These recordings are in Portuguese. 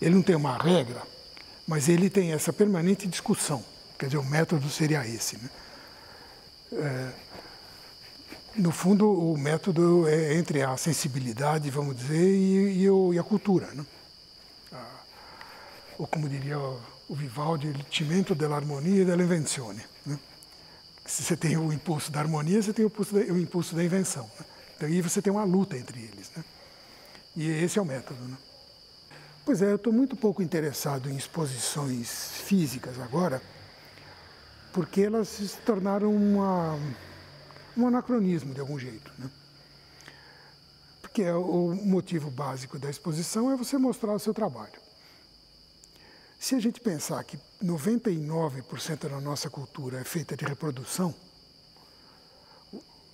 ele não tem uma regra, mas ele tem essa permanente discussão. Quer dizer, o método seria esse. Né? É, no fundo, o método é entre a sensibilidade, vamos dizer, e, e, o, e a cultura. Né? Ah, ou como diria o Vivaldi, il cimento dell'armonia e dell'invenzione. Né? Se você tem o impulso da harmonia, você tem o impulso da, o impulso da invenção. Né? Então, aí você tem uma luta entre eles. Né? E esse é o método. Né? Pois é, eu estou muito pouco interessado em exposições físicas agora, porque elas se tornaram uma um anacronismo de algum jeito. Né? Porque é o motivo básico da exposição é você mostrar o seu trabalho. Se a gente pensar que 99% da nossa cultura é feita de reprodução,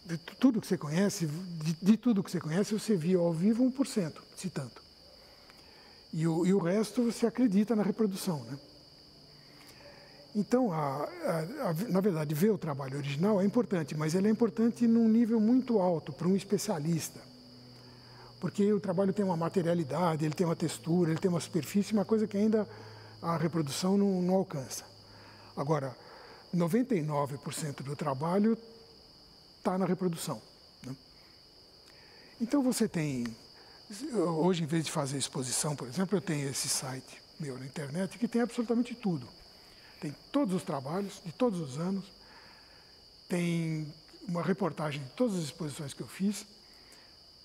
de tudo que você conhece, de, de, tudo que você conhece, você viu ao vivo 1%, se tanto. E o, e o resto você acredita na reprodução. Né? Então, a, a, a, na verdade, ver o trabalho original é importante, mas ele é importante num nível muito alto para um especialista. Porque o trabalho tem uma materialidade, ele tem uma textura, ele tem uma superfície, uma coisa que ainda a reprodução não, não alcança. Agora, 99% do trabalho está na reprodução. Né? Então, você tem. Hoje, em vez de fazer exposição, por exemplo, eu tenho esse site meu na internet que tem absolutamente tudo tem todos os trabalhos de todos os anos, tem uma reportagem de todas as exposições que eu fiz,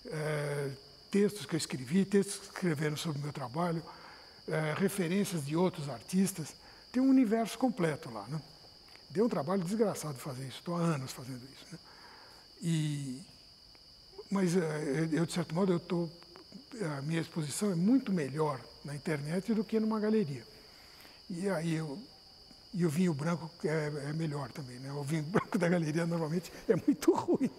é, textos que eu escrevi, textos que escreveram sobre o meu trabalho, é, referências de outros artistas. Tem um universo completo lá. Né? Deu um trabalho desgraçado fazer isso, estou há anos fazendo isso. Né? E, mas é, eu, de certo modo, eu tô, a minha exposição é muito melhor na internet do que numa galeria. E aí eu, e o vinho branco é, é melhor também, né? O vinho branco da galeria normalmente é muito ruim.